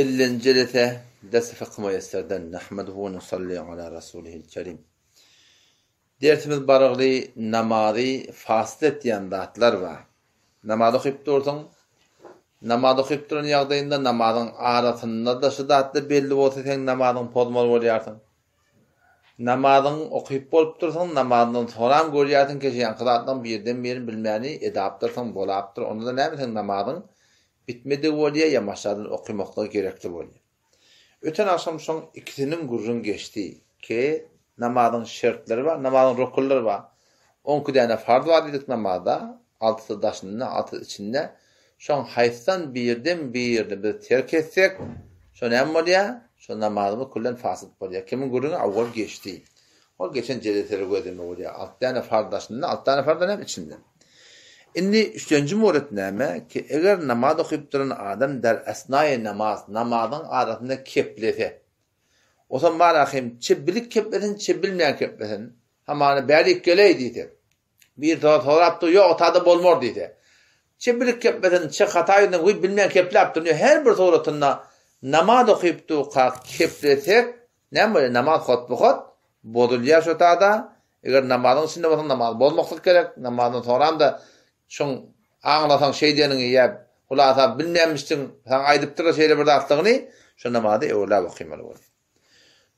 إلا انجلثه dərs fəqh müəyyəslərdən nəhməduhu və nusalli alə rəsulihil kərim. Dersimiz barıqlı namazı fasilə deyən zatlar var. Namaz oxuyub durdun. Namaz oxuyub durun yağdayında namazın arasında da şu zatda belli olsa sen namazın pozmalı olarsın. Namazın oxuyub bolub dursan namazdan soram görürsün ki, yəni qıratdan birdən birin bilməni edapdırsan, bolapdır. Onda da nə bilirsən namazın bitmedi bolýa ya maşadan okumakla gerekli bolýa. Öten akşam soň ikisinin gurrun geçti ki namazın şertleri var, namazın rukunları var. 10 däne farz var dedik namazda, 6 daşynda, 6 içinde. Şoň haýstan birden birde bir terk etsek, şo näme bolýa? Şo namazymyz kullan fasyt bolýa. Kimin gurrun awwal geçti. O geçen cedetere gödeme bolýa. 6 däne farz daşynda, 6 däne farz daşynda içinde. Indi üçüncü muret näme ki eger namaz okuyup duran adam der esnai namaz namazın arasında keplete. O zaman marahim çibilik kepletin çibilmeyen kepletin. Hamani belik geley diydi. Bir taat horaptı yok tadı bolmor diydi. Çibilik kepletin çi hatayını uy bilmeyen keple yaptırıyor. Her bir suratında namaz okuyup du keplete ne böyle namaz khot bu khot bodulya şu tada eger namazın içinde bolsa namaz bolmaklık gerek namazın sonranda şoň aňlasaň şeýdeniňi ýap, hulasa bilmemişdiň, saň aýdypdyr şeýle bir dagtygyny, şo namazy öwla e, wakimal bolar.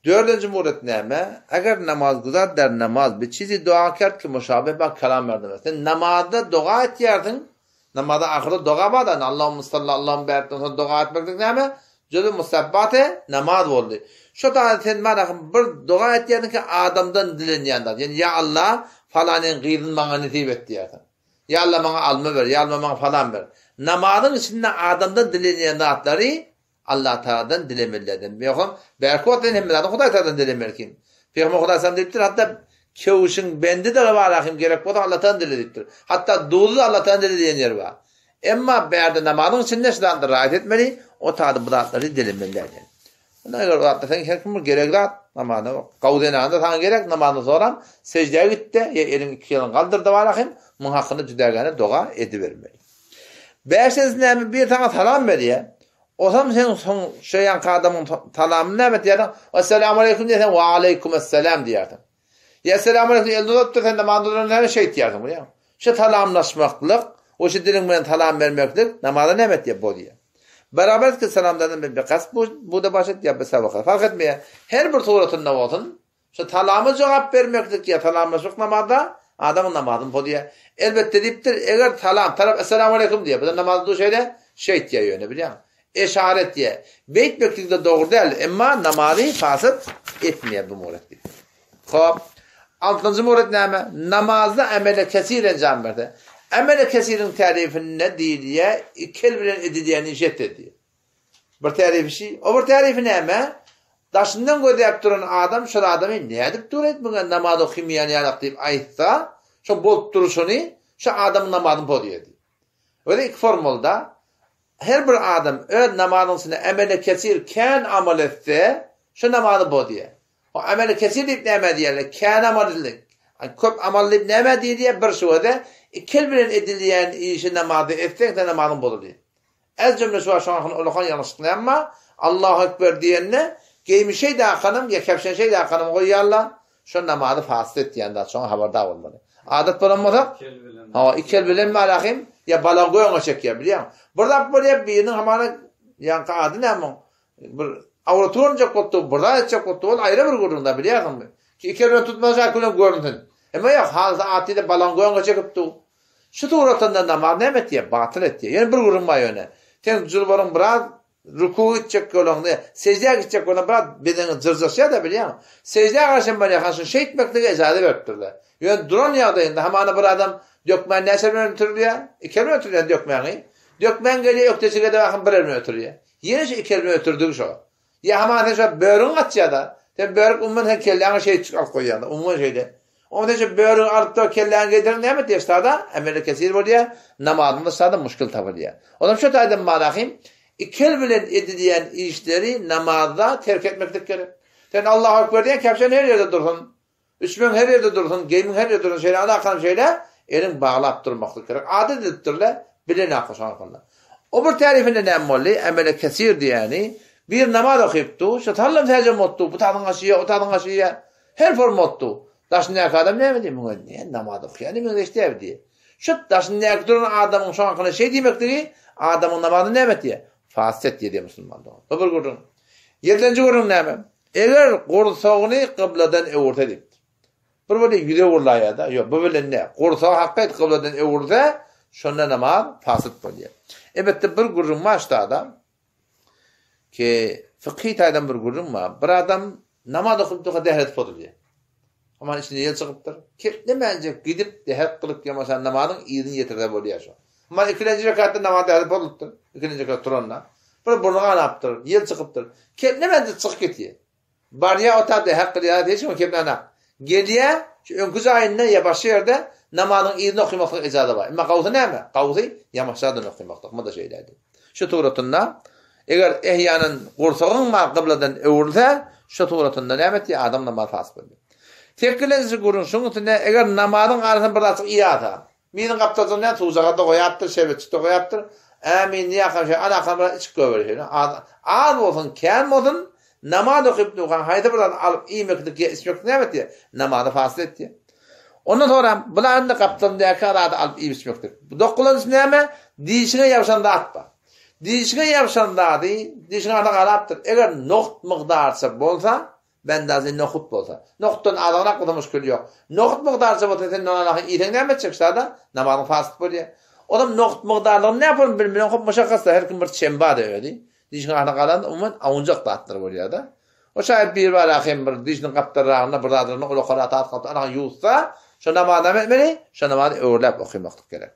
Dördüncü murat näme? Eger namaz guzar der namaz bir çizi dua kert ki müşabih bak kelam verdim. Sen namazda dua et yerdin. Namazda ahırda dua badan Allahümme salli Allahümme baraktan sonra dua etmek näme? Jüzü musabbate namaz boldy. Şu da sen mana bir dua et yerdin ki adamdan dilenýändir. Yani ya Allah falanin gıyrin bana nasip et yerdin. Ya Allah bana alma ver, ya Allah bana falan ver. Namazın içinde adamdan dileyen zatları Allah Teala'dan dilemelidir. Yokum belki o dilemelidir. Hudaý Teala'dan dilemelidir. Peygamber Hudaý Teala'dan diýipdir, hatta kevuşun bendi de var ahim gerek bu Allah Teala'dan dilemelidir. Hatta dozu Allah Teala'dan dileyen yer var. Emma berde namazın içinde şulandır rahat etmeli, o tadı bu zatları dilemelidir. Ona göre o zatları sen herkim gerek rahat namazını, kavdeni anda sana gerek namazını soran secdeye gitti, ya elin iki yılın kaldırdı var ahim, mun hakkını cüdergane doğa edivermeli. Beşiniz näme bir tane salam berýär. O zaman sen son şeyan kadamın salamını näme diýersin? Assalamu alaykum diýersin, wa alaykum assalam diýersin. Ya assalamu alaykum elde dolup sen de manduran näme şey diýersin bu ýa. Şu salamlaşmaklyk, o şu dilin bilen salam bermeklik namaza näme diýip bolýar. Beraber ki salamdan bir kas bu bu da başat ya bir sabah. Fark etmeýär. Her bir suratynda bolsun, şu salamı jogap bermeklik ya salamlaşmak namazda adamın namazın bolýar. elbette diptir eger salam tarap assalamu alaykum diye bu namazda şeyde şey diye yöne biliyor eşaret diye beyt beklikde doğru değil ama namazı fasıt etmeye bu muret diye hop altıncı muret neyme namazda emele kesir encam verdi emele kesirin tarifini ne diye kelbilen edidiyen işet dedi bir tarifi şey o bir tarifi neyme daşından gödeyip duran adam şu adamı ne edip dur etmegen namaz okuymayan yarak deyip aytsa şu bolt duruşunu şu adam namazın podiyedi. Öyle iki formulda her bir adam öz namazın sine emele kesir ken amal etse şu namazı bodiye. O emele kesir deyip neme diyelim. Ken amal edilir. Köp amal deyip neme diye bir şu öde ikil bilen edileyen işi namazı etsek de namazın bodiye. Ez cümlesi var şu an ulukan yanlışlıkla ama Allahu Ekber diyenle giymiş şey de akanım ya kepşen şey de akanım koyarlar. Şu namazı fasıl et diyen daha sonra haberdar olmalı. Adet bolanmasa? Ha, ikel bilen mi alakim? Ya balan goyonga çekiyor biliyor musun? Burada böyle birinin hamana yankı adı ne mi? Bir avraturunca kottu, burada etçe kottu, ol ayrı bir gurunda biliyor musun? İkel bilen tutmasa kulun görüntün. Ama yok, halda ati de balan goyonga çekiptu. Şu tuğratında namaz ne met diye, batıl et diye. Yani bir gurun yöne. Ten zulvarın biraz ruku gidecek kolon diye, secdeye gidecek kolon biraz bedeni zırzasıya da biliyor musun? Secdeye karşı böyle yakasın, şey etmekle icade verdirler. Yön duran yağdayında hamana bir adam dökmen ne sebeben ötürüyor? İkelme ötürüyor dökmeni. Dökmen geliyor desige de bakın bir elme ötürüyor. Yine şey ikelme ötürdük şu. Ya hamana şu böğrün atıyor da. Sen böğrük umman her kelleğine şey çıkart koyuyor da. Umman şeyde. Şu böğrün alıp da kelleğine getirin ne mi diye stada? Emre kesir var diye. Namazında stada muşkil tabi diye. O zaman şu taydım malahim. İkel bilen edilen işleri namazda terk etmektir gerek. Sen Allahu Ekber diye kapşan her yerde dursun. Üsmen her yerde dursun, geymin her yerde dursun, şeyle alakan şeyle, elin bağlap durmaklık gerek. Adet ediptirle, bilin akışan akında. O bir tarifinde ne molli, emele kesir diyeni, Bir namaz okuyuptu, şu tallam tecem ottu, bu tadın aşıya, o tadın aşıya, her form ottu. Daşın yak adam ne mi Muna ne namaz okuyan, muna işte evdi. Şu daşın yak duran adamın şu an şey demektir ki, adamın namazı ne mi diye? Fasit diye Müslüman da. Öbür gurun. Yedinci gurun ne mi? Eğer kursağını kıbladan evurta. Bir böyle yüze vurlaya da, yok, bu böyle ne? Kursağı hakkayet kıbladan evurta, şonda namaz fasit bu diye. Evet bir gurun maçta adam, ki fıkhi taydan bir gurrun ma bir adam namaz okup da dehret bolýar. Ama içinde yel çıkıptır. Ki ne bence gidip dehret kılıp yamasan namazın iyidin yetirde bolýar şu. Ama ikinci rekatta namaz dehret bolupdur. İkinci rekat turanla. Bir burnuğa anaptır, yel çıkıptır. Ki ne bence çık getiye. Barya ota dehret kılýar diýişim o kemne ana. Geliye şu önküz ayında ya başka yerde namazın iyidini okumaklık icazı var. Ama kavzi ne mi? Kavzi yamaçlardan okumaklık. Bu da şeylerdi. Şu tuğratında Eger ehyanen gursağın maqdabladan öwürse, şu suratında nämetli adam namaz fasıl bolýar. Tekkilenzi gurun şuňutynda eger namazyň arasynda bir açyk iyata. Minin gapdadyna tuzaga da goýapdyr, sebetçi de goýapdyr. Amin ya hamşa ana hamra iç göberşini. Az bolsun, kän bolsun namaz okuyup durgan hayda bilen alıp iýmeklik ismek nämetli namazy fasıl etdi. Ondan sonra bularını da kaptan diye kadar alıp iyi biçmektir. Bu dokulanış neyme? Dişine yapışan da atma. Dişine yapşandady, dişine ana galapdyr. Eger nokt mygdarsa bolsa, bendazy nokut bolsa. Nokutdan alana kadar müşkül yok. Nokut mygdarsa bolsa sen nana iğrengen mi çıksa da namazın fasit bolýar. Odam nokut mygdarlygyny ne ýapan bilmeýän hop maşakkatda her kim bir çemba diýdi. Dişine ana galan umman awunjak tatdyr bolýar da. O şaýat bir wara hem bir dişini gapdyragyna bir adyny uly qarat atgat ana ýuwsa, şo namazda meni, şo namazda öwrläp okumaklyk gerek.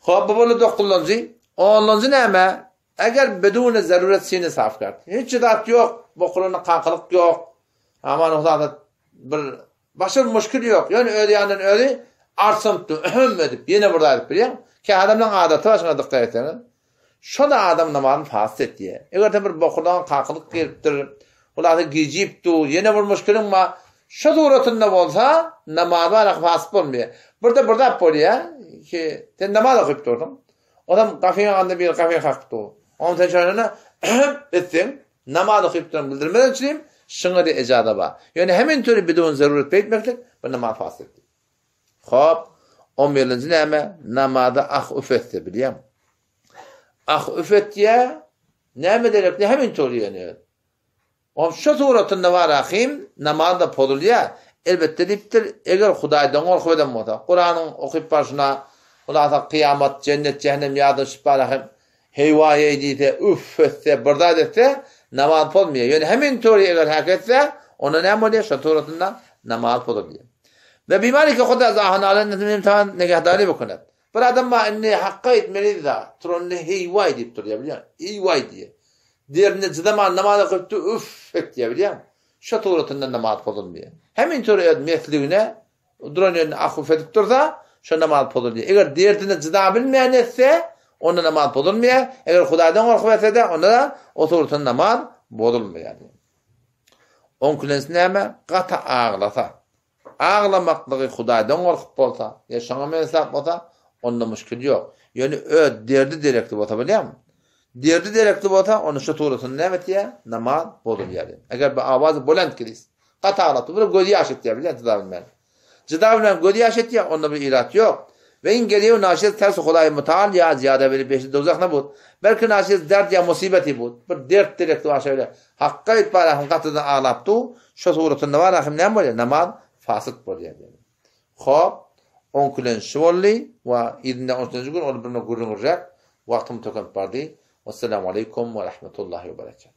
Hop bu bolan doktorlanzy Onluncu neyme? Eğer bedune zaruret seni saf kart. Hiç cidat yok. Bu Kur'an'da kankılık yok. Aman o bir başır müşkül yok. Yani öyle yandan öyle arsıntı, öhüm edip yine buradaydık biliyor Ki adamın adatı başına dikkat etsen. Şu da adam namazını fasit diye. Eğer de bir bokurdan kankılık geliptir. Ular da gecipti. Yine bir müşkülün var. Şu suratında bolsa namaz var fasıp olmuyor. Burada burada bolya ki sen namaz okuyup durdun. Adam kafeye anda bir kafeye kalktı. Onun teşarına etsin. Namaz okuyup durun bildirmeden çileyim. Şuna de ecada ba. Yani hemen türü bidon zaruret beytmeklik bu namaz fasıp. Hop. 11. neme namazda ah üfetti biliyem. Ah üfettiye ne derek ne hemen türü yani. O şu suratında var ahim namazda podulya elbette diptir eğer Hudaýdan gorkup eden bolsa Kur'anyň okuyup başına ulata kıyamet cennet cehennem ýa-da şüphalahim heywaye diýse üff etse birda dese namaz bolmaýar. Yani hemen töre eger hak etse ona näme bolýar? Şu suratında namaz bolýar. Ve bimari ki Huda zahan alan imtihan negahdari bokunat. Bir adam ma inni hakka etmeli da tronne heywaye diýip durýar bilýär. Heywaye diýär. Diğerinde zidama namaz kıldı üf et diye biliyor musun? Şu tuğratında namaz kılınmıyor. Hemen tuğra mesliğine duran yerine akuf edip dursa şu namaz kılınmıyor. Eğer diğerinde zidama bilmeyen etse onda namaz kılınmıyor. Eğer Hudaydan korkup etse de onda da o tuğratında namaz bozulmuyor. Yani. On külensi neyme? Kata ağlasa. Ağlamaklığı Hudaydan korkup olsa, yaşana meslak olsa, onda müşkül yok. Yani ö derdi direkti olsa biliyor musun? Derdi derekli bota onu şu tuğrasını ne ya? Namaz bolur yani. Eğer bir avaz bolent kiris. Kata alatı. Bunu godi aşet ya bilen Zidavlen godiyashit ya onda bir ilat yok. Ve in geliyor naşiz ters kolay mutal ya ziyade bir beşli dozak ne bud. Belki naşiz dert ya musibeti bud. Bir dert direkt var şöyle. Hakka itbala hankatıdan ağlaptu. Şu suratın ne var ahim ne böyle namaz fasık bol yani. Hop. On külen şivolli ve idinden on gün onu birine gurrun olacak. Vaktim tokan pardi. Vesselamu aleyküm ve rahmetullahi ve berekatuhu.